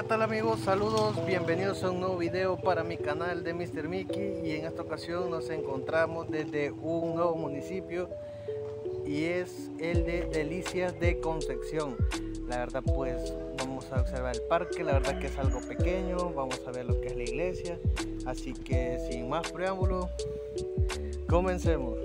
¿qué tal amigos? Saludos, bienvenidos a un nuevo video para mi canal de Mr. Mickey y en esta ocasión nos encontramos desde un nuevo municipio y es el de Delicias de Concepción. La verdad pues vamos a observar el parque, la verdad que es algo pequeño, vamos a ver lo que es la iglesia, así que sin más preámbulo, comencemos.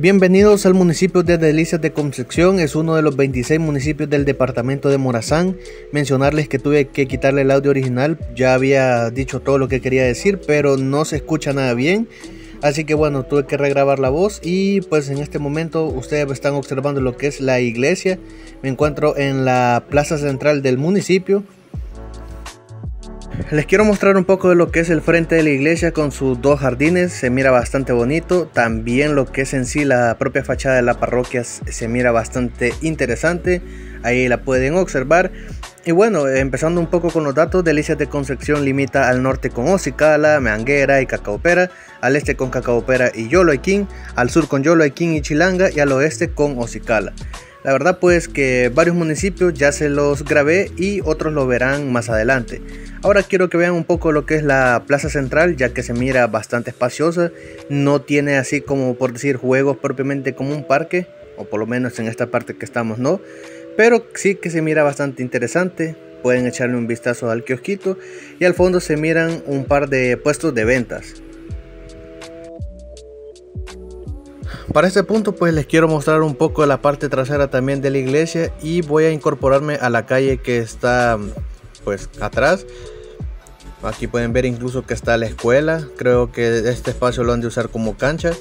Bienvenidos al municipio de Delicias de Concepción, es uno de los 26 municipios del departamento de Morazán. Mencionarles que tuve que quitarle el audio original, ya había dicho todo lo que quería decir, pero no se escucha nada bien. Así que bueno, tuve que regrabar la voz y pues en este momento ustedes están observando lo que es la iglesia. Me encuentro en la plaza central del municipio. Les quiero mostrar un poco de lo que es el frente de la iglesia con sus dos jardines, se mira bastante bonito. También lo que es en sí la propia fachada de la parroquia se mira bastante interesante, ahí la pueden observar. Y bueno, empezando un poco con los datos, Delicias de Concepción limita al norte con Ocicala, Meanguera y Cacaopera, al este con Cacaopera y Yoloiquín, al sur con Yoloiquín y Chilanga y al oeste con Ocicala. La verdad pues que varios municipios ya se los grabé y otros lo verán más adelante. Ahora quiero que vean un poco lo que es la plaza central ya que se mira bastante espaciosa. No tiene así como por decir juegos propiamente como un parque o por lo menos en esta parte que estamos no. Pero sí que se mira bastante interesante. Pueden echarle un vistazo al kiosquito y al fondo se miran un par de puestos de ventas. Para este punto pues les quiero mostrar un poco la parte trasera también de la iglesia y voy a incorporarme a la calle que está pues atrás. Aquí pueden ver incluso que está la escuela. Creo que este espacio lo han de usar como cancha.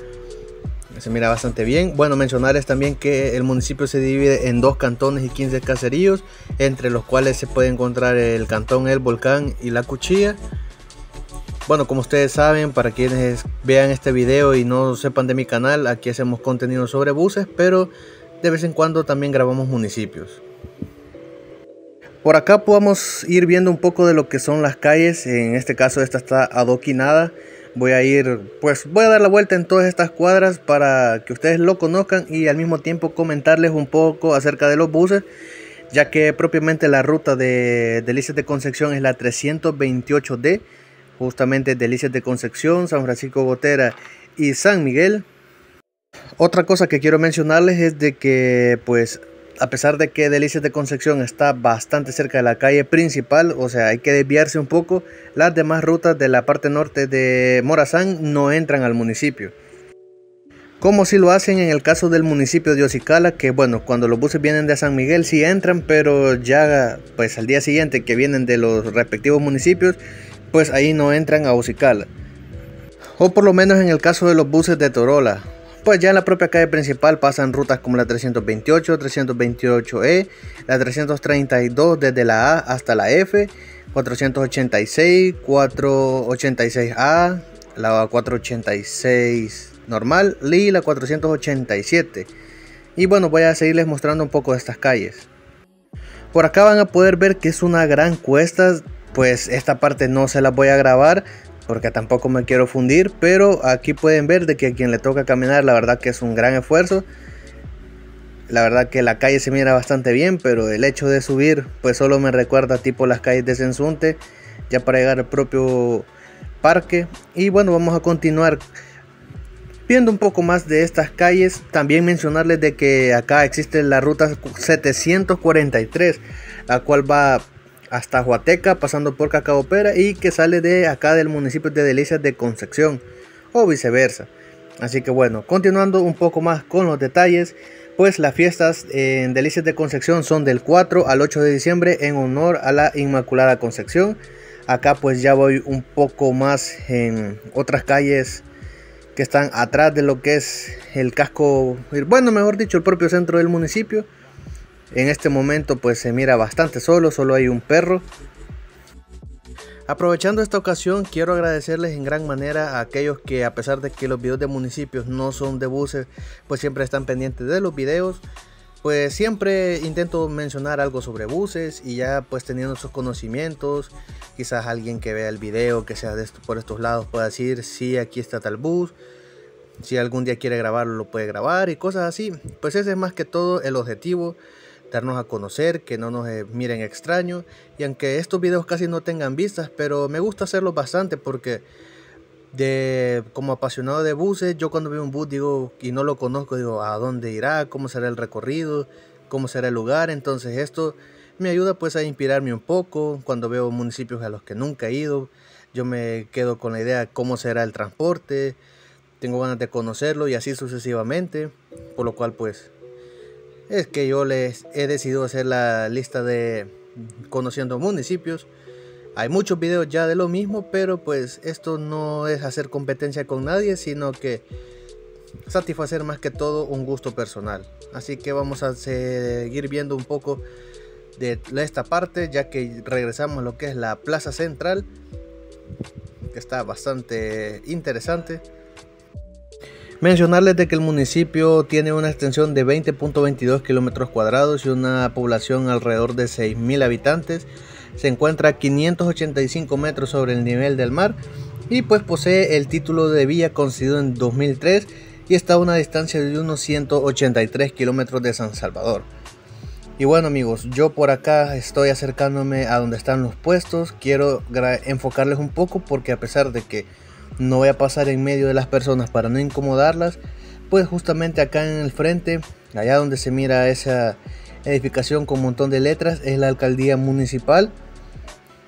Se mira bastante bien. Bueno, mencionarles también que el municipio se divide en dos cantones y 15 caseríos, entre los cuales se puede encontrar el cantón El Volcán y La Cuchilla. Bueno, como ustedes saben, para quienes vean este video y no sepan de mi canal, aquí hacemos contenido sobre buses, pero de vez en cuando también grabamos municipios. Por acá podemos ir viendo un poco de lo que son las calles, en este caso esta está adoquinada. Voy a ir, pues voy a dar la vuelta en todas estas cuadras para que ustedes lo conozcan y al mismo tiempo comentarles un poco acerca de los buses ya que propiamente la ruta de Delicias de Concepción es la 328D justamente Delicias de Concepción, San Francisco Gotera y San Miguel. Otra cosa que quiero mencionarles es de que pues a pesar de que Delicias de Concepción está bastante cerca de la calle principal, o sea, hay que desviarse un poco, las demás rutas de la parte norte de Morazán no entran al municipio. Como si lo hacen en el caso del municipio de Ocicala, que bueno, cuando los buses vienen de San Miguel sí entran, pero ya pues al día siguiente que vienen de los respectivos municipios pues ahí no entran a Ocicala. O por lo menos en el caso de los buses de Torola. Pues ya en la propia calle principal pasan rutas como la 328, 328E, la 332 desde la A hasta la F, 486, 486A, la 486 normal y la 487. Y bueno, voy a seguirles mostrando un poco de estas calles. Por acá van a poder ver que es una gran cuesta pues esta parte no se la voy a grabar porque tampoco me quiero fundir, pero aquí pueden ver de que a quien le toca caminar la verdad que es un gran esfuerzo. La verdad que la calle se mira bastante bien, pero el hecho de subir pues solo me recuerda tipo las calles de Sensunte, ya para llegar al propio parque. Y bueno, vamos a continuar viendo un poco más de estas calles. También mencionarles de que acá existe la ruta 743, la cual va hasta Huateca, pasando por Cacaopera y que sale de acá del municipio de Delicias de Concepción o viceversa. Así que bueno, continuando un poco más con los detalles, pues las fiestas en Delicias de Concepción son del 4 al 8 de diciembre en honor a la Inmaculada Concepción. Acá pues ya voy un poco más en otras calles que están atrás de lo que es el casco, bueno, mejor dicho, el propio centro del municipio. En este momento pues se mira bastante solo, solo hay un perro. Aprovechando esta ocasión quiero agradecerles en gran manera a aquellos que a pesar de que los videos de municipios no son de buses, pues siempre están pendientes de los videos. Pues siempre intento mencionar algo sobre buses y ya pues teniendo sus conocimientos, quizás alguien que vea el video que sea de por estos lados pueda decir si sí, aquí está tal bus, si algún día quiere grabarlo lo puede grabar y cosas así. Pues ese es más que todo el objetivo darnos a conocer, que no nos eh, miren extraño. Y aunque estos videos casi no tengan vistas, pero me gusta hacerlos bastante porque de como apasionado de buses, yo cuando veo un bus digo y no lo conozco, digo a dónde irá, cómo será el recorrido, cómo será el lugar. Entonces esto me ayuda pues a inspirarme un poco cuando veo municipios a los que nunca he ido. Yo me quedo con la idea de cómo será el transporte, tengo ganas de conocerlo y así sucesivamente. Por lo cual pues es que yo les he decidido hacer la lista de conociendo municipios. Hay muchos videos ya de lo mismo, pero pues esto no es hacer competencia con nadie, sino que satisfacer más que todo un gusto personal. Así que vamos a seguir viendo un poco de esta parte, ya que regresamos a lo que es la plaza central, que está bastante interesante. Mencionarles de que el municipio tiene una extensión de 20.22 kilómetros cuadrados y una población alrededor de 6.000 habitantes. Se encuentra a 585 metros sobre el nivel del mar y pues posee el título de villa concedido en 2003 y está a una distancia de unos 183 kilómetros de San Salvador. Y bueno amigos, yo por acá estoy acercándome a donde están los puestos. Quiero enfocarles un poco porque a pesar de que no voy a pasar en medio de las personas para no incomodarlas, pues justamente acá en el frente, allá donde se mira esa edificación con un montón de letras, es la alcaldía municipal.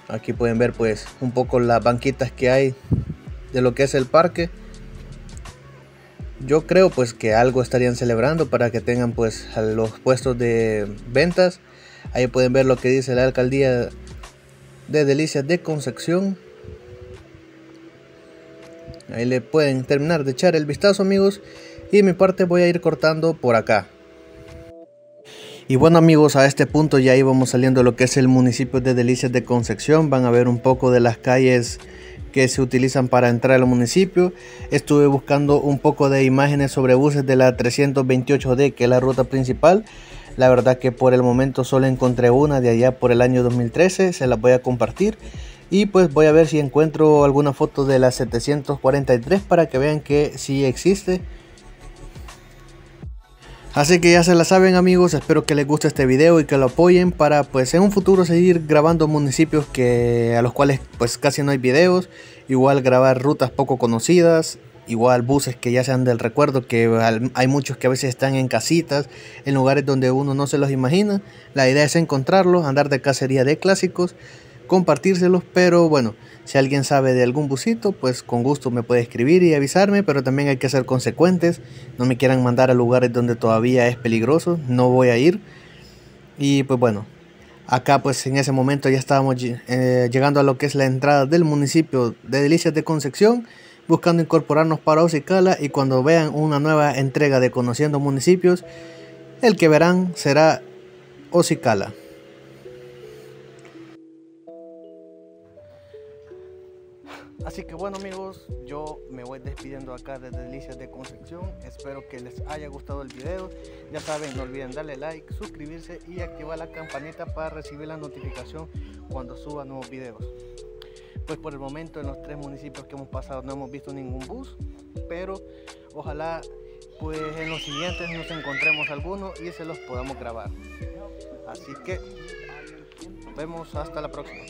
Aquí pueden ver pues un poco las banquitas que hay de lo que es el parque yo creo pues que algo estarían celebrando para que tengan pues los puestos de ventas. Ahí pueden ver lo que dice la alcaldía de Delicias de Concepción. Ahí le pueden terminar de echar el vistazo amigos. Y mi parte voy a ir cortando por acá. Y bueno amigos, a este punto ya íbamos saliendo de lo que es el municipio de Delicias de Concepción. Van a ver un poco de las calles que se utilizan para entrar al municipio. Estuve buscando un poco de imágenes sobre buses de la 328D, que es la ruta principal. La verdad que por el momento solo encontré una de allá por el año 2013, se las voy a compartir. Y pues voy a ver si encuentro alguna foto de la 743 para que vean que sí existe. Así que ya se la saben amigos, espero que les guste este video y que lo apoyen para pues en un futuro seguir grabando municipios que a los cuales pues casi no hay videos, igual grabar rutas poco conocidas, igual buses que ya sean del recuerdo, que hay muchos que a veces están en casitas, en lugares donde uno no se los imagina. La idea es encontrarlos, andar de cacería de clásicos, compartírselos, pero bueno, si alguien sabe de algún busito, pues con gusto me puede escribir y avisarme, pero también hay que ser consecuentes. No me quieran mandar a lugares donde todavía es peligroso, no voy a ir. Y pues bueno, acá pues en ese momento ya estábamos eh, llegando a lo que es la entrada del municipio de Delicias de Concepción, buscando incorporarnos para Ocicala y cuando vean una nueva entrega de Conociendo Municipios, el que verán será Ocicala. Así que bueno amigos, yo me voy despidiendo acá de Delicias de Concepción. Espero que les haya gustado el video. Ya saben, no olviden darle like, suscribirse y activar la campanita para recibir la notificación cuando suba nuevos videos. Pues por el momento en los tres municipios que hemos pasado no hemos visto ningún bus, pero ojalá pues en los siguientes nos encontremos alguno y se los podamos grabar. Así que nos vemos hasta la próxima.